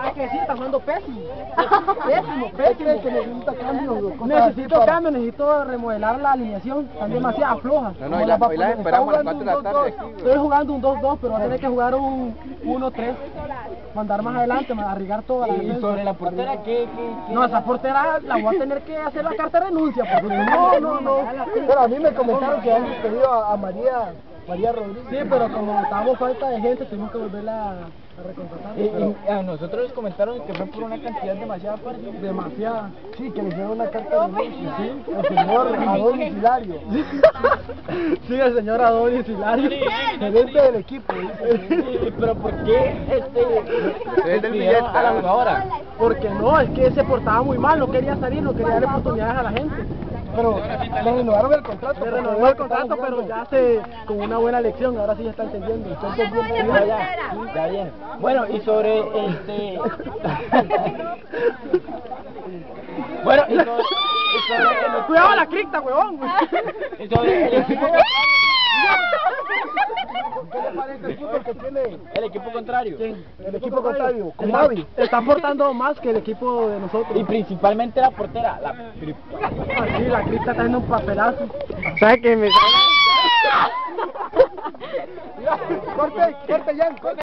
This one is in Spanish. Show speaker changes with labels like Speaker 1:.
Speaker 1: Ah, que sí, está jugando pésimo. Pésimo,
Speaker 2: ¿Qué crees
Speaker 1: pésimo.
Speaker 2: que necesita
Speaker 1: Necesito
Speaker 2: para-
Speaker 1: cambio, necesito remodelar la alineación. Están demasiado flojas.
Speaker 3: No, no, y las, y las esperamos a las 4 de la tarde aquí.
Speaker 1: Estoy jugando un 2-2, pero va a tener que jugar un 1-3. Mandar más adelante, arriesgar toda la
Speaker 4: Y sobre la portera, ¿qué, qué, qué?
Speaker 1: No, esa portera la voy a tener que hacer la carta de renuncia, porque no, no, no.
Speaker 2: Pero a mí me comentaron que han despedido a, a María, María Rodríguez.
Speaker 1: Sí, pero como estábamos falta de gente, tuvimos que volverla a recontratar.
Speaker 4: Y- y
Speaker 1: pero
Speaker 4: a nosotros nos comentaron que fue por una cantidad demasiada fuerte.
Speaker 1: demasiada.
Speaker 2: Sí, que le hicieron una carta de renuncia. Sí, el señor Adonis Hilario.
Speaker 1: Sí, el señor Adonis Hilario.
Speaker 2: Gerente del equipo.
Speaker 4: Pero ¿por qué este
Speaker 3: Es del billete,
Speaker 4: a la jugadora?
Speaker 1: Porque no, es que se portaba muy mal, no quería salir, no quería darle oportunidades a la gente.
Speaker 2: Pero le renovaron el contrato.
Speaker 1: Le renovó el contrato, pero ya se, con una buena lección, ahora sí ya está entendiendo. Está entendiendo.
Speaker 4: Ya, ya, está bien. Bueno, y sobre este... bueno, y sobre,
Speaker 1: Cuidado la cripta, huevón.
Speaker 4: equipo
Speaker 2: ¿Qué le parece el fútbol que tiene
Speaker 4: el equipo contrario.
Speaker 2: el equipo contrario? Con
Speaker 1: Está,
Speaker 2: Mavi.
Speaker 1: está aportando más que el equipo de nosotros.
Speaker 4: Y principalmente la portera, la
Speaker 1: Así, la cripta está haciendo un papelazo. ¿Sabes qué me
Speaker 2: Corte, corte ya, corte.